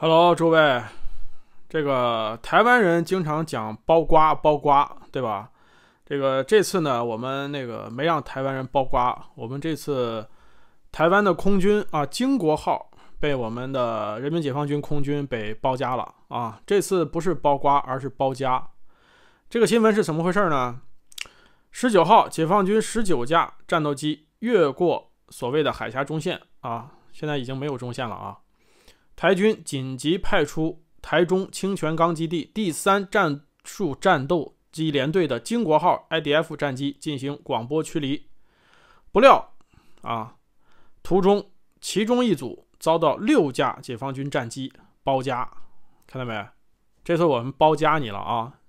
Hello，诸位，这个台湾人经常讲包瓜包瓜，对吧？这个这次呢，我们那个没让台湾人包瓜，我们这次台湾的空军啊，经国号被我们的人民解放军空军被包夹了啊！这次不是包瓜，而是包夹。这个新闻是怎么回事呢？十九号，解放军十九架战斗机越过所谓的海峡中线啊，现在已经没有中线了啊。台军紧急派出台中清泉岗基地第三战术战斗机联队的经国号 IDF 战机进行广播驱离，不料啊，途中其中一组遭到六架解放军战机包夹，看到没？这次我们包夹你了啊！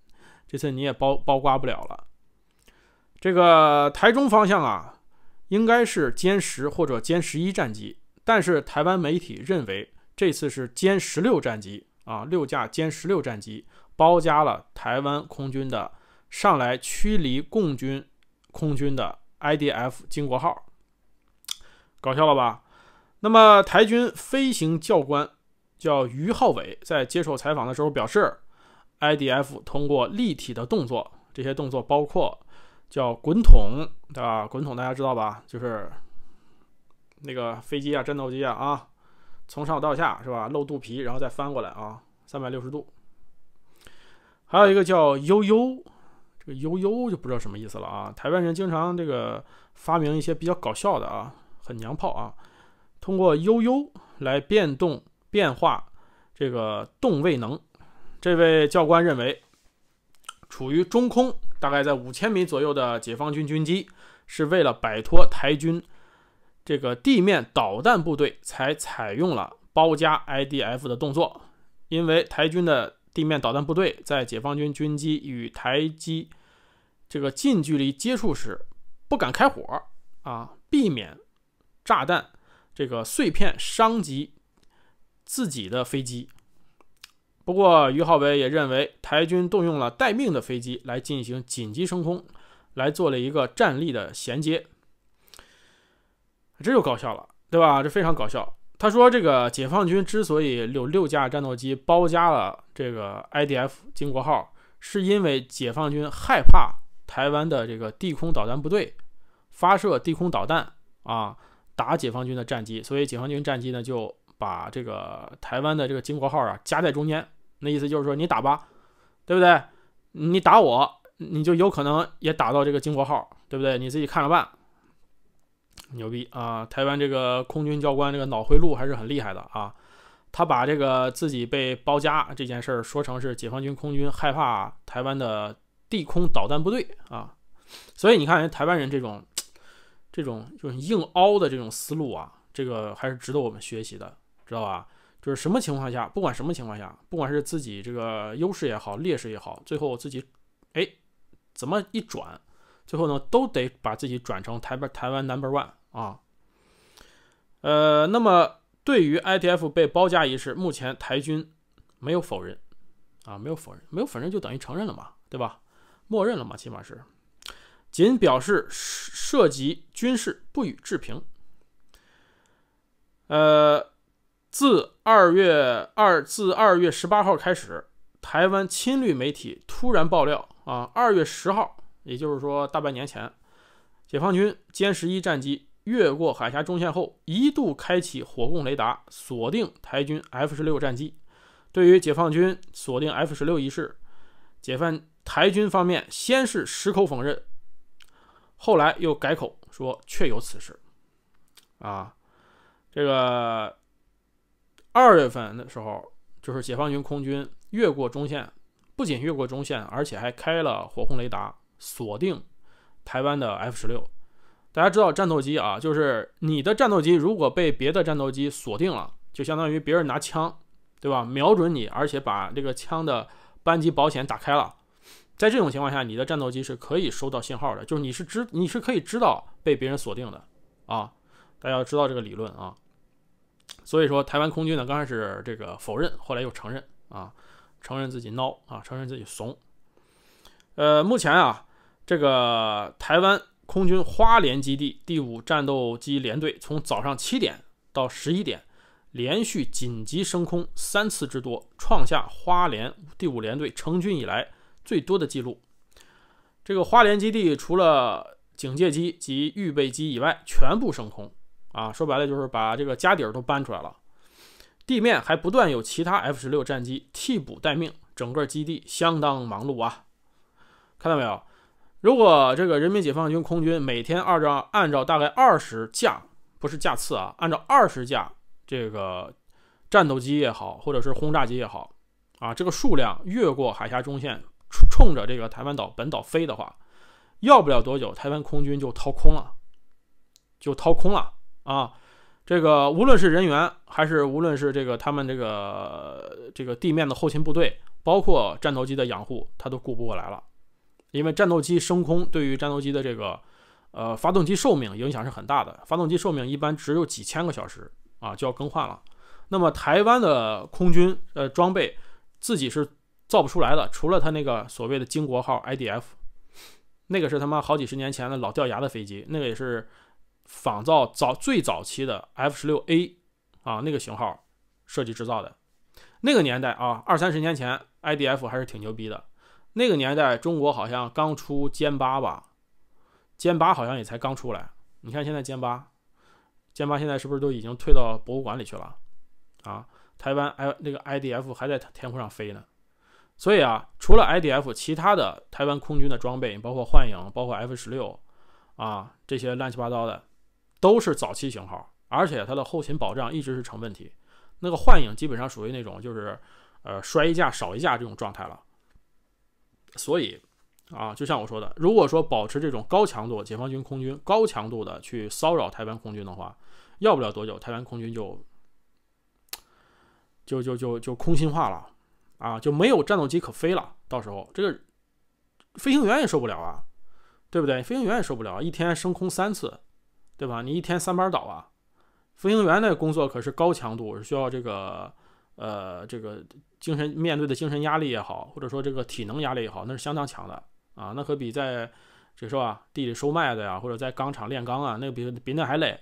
这次你也包包刮不了了。这个台中方向啊，应该是歼十或者歼十一战机，但是台湾媒体认为。这次是歼十六战机啊，六架歼十六战机包夹了台湾空军的上来驱离共军空军的 IDF 金国号，搞笑了吧？那么台军飞行教官叫于浩伟在接受采访的时候表示，IDF 通过立体的动作，这些动作包括叫滚筒，对吧？滚筒大家知道吧？就是那个飞机啊，战斗机啊啊。从上到下是吧？露肚皮，然后再翻过来啊，三百六十度。还有一个叫悠悠，这个悠悠就不知道什么意思了啊。台湾人经常这个发明一些比较搞笑的啊，很娘炮啊。通过悠悠来变动变化这个动位能。这位教官认为，处于中空，大概在五千米左右的解放军军机，是为了摆脱台军。这个地面导弹部队才采用了包夹 IDF 的动作，因为台军的地面导弹部队在解放军军机与台机这个近距离接触时，不敢开火啊，避免炸弹这个碎片伤及自己的飞机。不过于浩伟也认为，台军动用了待命的飞机来进行紧急升空，来做了一个战力的衔接。这就搞笑了，对吧？这非常搞笑。他说，这个解放军之所以有六架战斗机包夹了这个 IDF 金国号，是因为解放军害怕台湾的这个地空导弹部队发射地空导弹啊，打解放军的战机，所以解放军战机呢就把这个台湾的这个金国号啊夹在中间。那意思就是说，你打吧，对不对？你打我，你就有可能也打到这个金国号，对不对？你自己看着办。牛逼啊！台湾这个空军教官这个脑回路还是很厉害的啊！他把这个自己被包夹这件事儿说成是解放军空军害怕台湾的地空导弹部队啊！所以你看，人台湾人这种这种就是硬凹的这种思路啊，这个还是值得我们学习的，知道吧？就是什么情况下，不管什么情况下，不管是自己这个优势也好，劣势也好，最后自己哎怎么一转，最后呢都得把自己转成台湾台湾 number one。啊，呃，那么对于 IDF 被包夹一事，目前台军没有否认，啊，没有否认，没有否认就等于承认了嘛，对吧？默认了嘛，起码是，仅表示涉及军事不予置评。呃，自二月二自二月十八号开始，台湾亲绿媒体突然爆料啊，二月十号，也就是说大半年前，解放军歼十一战机。越过海峡中线后，一度开启火控雷达，锁定台军 F 十六战机。对于解放军锁定 F 十六一事，解放台军方面先是矢口否认，后来又改口说确有此事。啊，这个二月份的时候，就是解放军空军越过中线，不仅越过中线，而且还开了火控雷达，锁定台湾的 F 十六。大家知道战斗机啊，就是你的战斗机如果被别的战斗机锁定了，就相当于别人拿枪，对吧？瞄准你，而且把这个枪的扳机保险打开了，在这种情况下，你的战斗机是可以收到信号的，就是你是知你是可以知道被别人锁定的啊。大家要知道这个理论啊。所以说，台湾空军呢刚开始这个否认，后来又承认啊，承认自己孬啊，承认自己怂。呃，目前啊，这个台湾。空军花莲基地第五战斗机联队从早上七点到十一点，连续紧急升空三次之多，创下花莲第五联队成军以来最多的记录。这个花莲基地除了警戒机及预备机以外，全部升空啊，说白了就是把这个家底儿都搬出来了。地面还不断有其他 F 十六战机替补待命，整个基地相当忙碌啊。看到没有？如果这个人民解放军空军每天按照按照大概二十架，不是架次啊，按照二十架这个战斗机也好，或者是轰炸机也好，啊，这个数量越过海峡中线，冲着这个台湾岛本岛飞的话，要不了多久，台湾空军就掏空了，就掏空了啊！这个无论是人员，还是无论是这个他们这个这个地面的后勤部队，包括战斗机的养护，他都顾不过来了。因为战斗机升空对于战斗机的这个呃发动机寿命影响是很大的，发动机寿命一般只有几千个小时啊就要更换了。那么台湾的空军呃装备自己是造不出来的，除了他那个所谓的金国号 IDF，那个是他妈好几十年前的老掉牙的飞机，那个也是仿造早最早期的 F 十六 A 啊那个型号设计制造的。那个年代啊二三十年前 IDF 还是挺牛逼的。那个年代，中国好像刚出歼八吧，歼八好像也才刚出来。你看现在歼八，歼八现在是不是都已经退到博物馆里去了？啊，台湾 I 那个 IDF 还在天空上飞呢。所以啊，除了 IDF，其他的台湾空军的装备，包括幻影，包括 F 十六，啊，这些乱七八糟的，都是早期型号，而且它的后勤保障一直是成问题。那个幻影基本上属于那种就是呃摔一架少一架这种状态了。所以，啊，就像我说的，如果说保持这种高强度，解放军空军高强度的去骚扰台湾空军的话，要不了多久，台湾空军就，就就就就空心化了，啊，就没有战斗机可飞了。到时候，这个飞行员也受不了啊，对不对？飞行员也受不了，一天升空三次，对吧？你一天三班倒啊，飞行员的工作可是高强度，是需要这个。呃，这个精神面对的精神压力也好，或者说这个体能压力也好，那是相当强的啊。那可比在这是吧地里收麦子呀，或者在钢厂炼钢啊，那个比比那还累，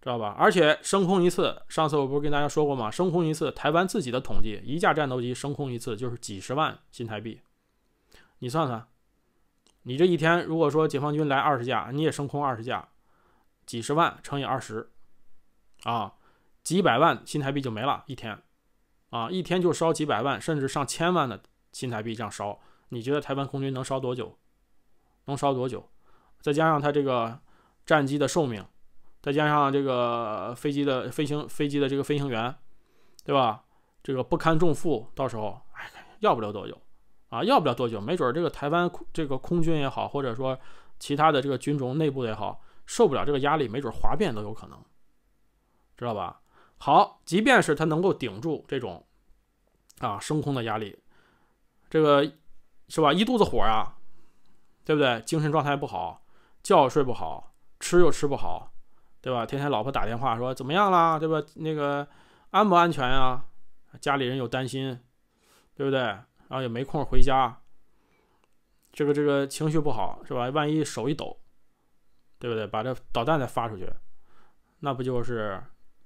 知道吧？而且升空一次，上次我不是跟大家说过吗？升空一次，台湾自己的统计，一架战斗机升空一次就是几十万新台币。你算算，你这一天如果说解放军来二十架，你也升空二十架，几十万乘以二十，啊，几百万新台币就没了，一天。啊，一天就烧几百万，甚至上千万的新台币这样烧，你觉得台湾空军能烧多久？能烧多久？再加上它这个战机的寿命，再加上这个飞机的飞行飞机的这个飞行员，对吧？这个不堪重负，到时候哎，要不了多久啊，要不了多久，没准这个台湾这个空军也好，或者说其他的这个军种内部也好，受不了这个压力，没准哗变都有可能，知道吧？好，即便是他能够顶住这种啊升空的压力，这个是吧？一肚子火啊，对不对？精神状态不好，觉睡不好，吃又吃不好，对吧？天天老婆打电话说怎么样啦，对吧？那个安不安全呀？家里人有担心，对不对？然后也没空回家，这个这个情绪不好是吧？万一手一抖，对不对？把这导弹再发出去，那不就是？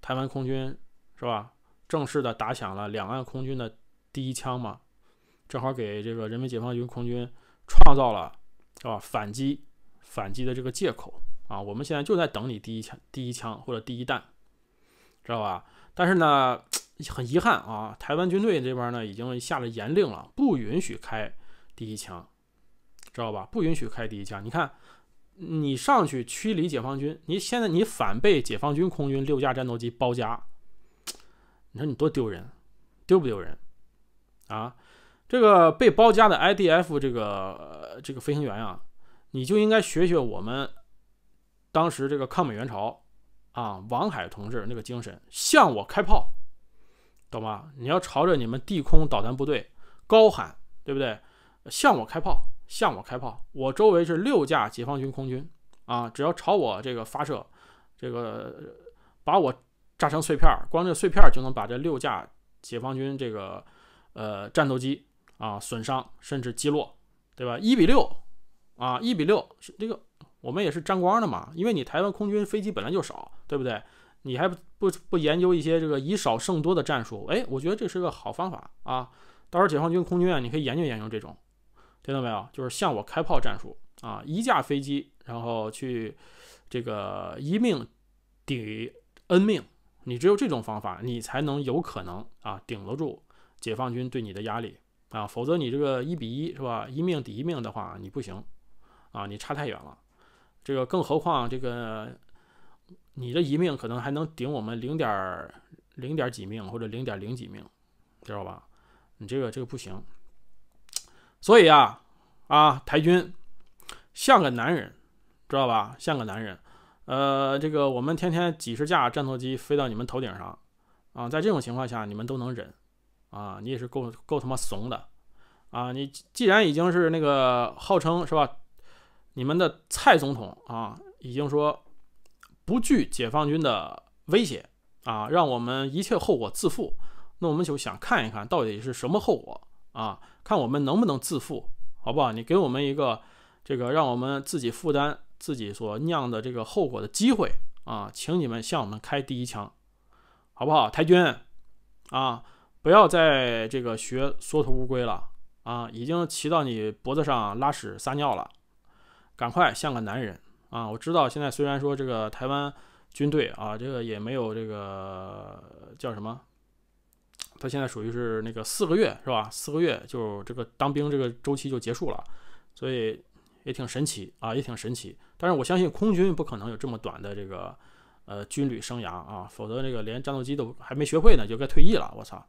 台湾空军是吧？正式的打响了两岸空军的第一枪嘛，正好给这个人民解放军空军创造了是吧反击反击的这个借口啊！我们现在就在等你第一枪、第一枪或者第一弹，知道吧？但是呢，很遗憾啊，台湾军队这边呢已经下了严令了，不允许开第一枪，知道吧？不允许开第一枪。你看。你上去驱离解放军，你现在你反被解放军空军六架战斗机包夹，你说你多丢人，丢不丢人？啊，这个被包夹的 IDF 这个这个飞行员啊，你就应该学学我们当时这个抗美援朝啊，王海同志那个精神，向我开炮，懂吗？你要朝着你们地空导弹部队高喊，对不对？向我开炮。向我开炮！我周围是六架解放军空军啊，只要朝我这个发射，这个把我炸成碎片儿，光这碎片儿就能把这六架解放军这个呃战斗机啊损伤甚至击落，对吧？一比六啊，一比六是这个我们也是沾光的嘛，因为你台湾空军飞机本来就少，对不对？你还不不研究一些这个以少胜多的战术？哎，我觉得这是个好方法啊！到时候解放军空军啊，你可以研究研究这种，听到没有？就是向我开炮战术啊！一架飞机，然后去这个一命抵 N 命，你只有这种方法，你才能有可能啊顶得住解放军对你的压力啊！否则你这个一比一是吧？一命抵一命的话，你不行啊！你差太远了。这个更何况这个。你的一命可能还能顶我们零点零点几命或者零点零几命，知道吧？你这个这个不行。所以啊啊，台军像个男人，知道吧？像个男人。呃，这个我们天天几十架战斗机飞到你们头顶上啊，在这种情况下你们都能忍啊？你也是够够他妈怂的啊！你既然已经是那个号称是吧？你们的蔡总统啊，已经说。不惧解放军的威胁啊，让我们一切后果自负。那我们就想看一看到底是什么后果啊？看我们能不能自负，好不好？你给我们一个这个让我们自己负担自己所酿的这个后果的机会啊，请你们向我们开第一枪，好不好？台军啊，不要再这个学缩头乌龟了啊，已经骑到你脖子上拉屎撒尿了，赶快像个男人。啊，我知道现在虽然说这个台湾军队啊，这个也没有这个叫什么，他现在属于是那个四个月是吧？四个月就这个当兵这个周期就结束了，所以也挺神奇啊，也挺神奇。但是我相信空军不可能有这么短的这个呃军旅生涯啊，否则这个连战斗机都还没学会呢就该退役了，我操，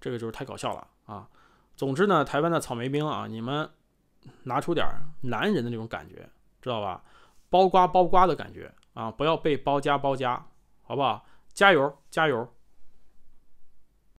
这个就是太搞笑了啊！总之呢，台湾的草莓兵啊，你们拿出点男人的那种感觉，知道吧？包瓜包瓜的感觉啊！不要被包夹包夹，好不好？加油加油！